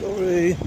Sorry.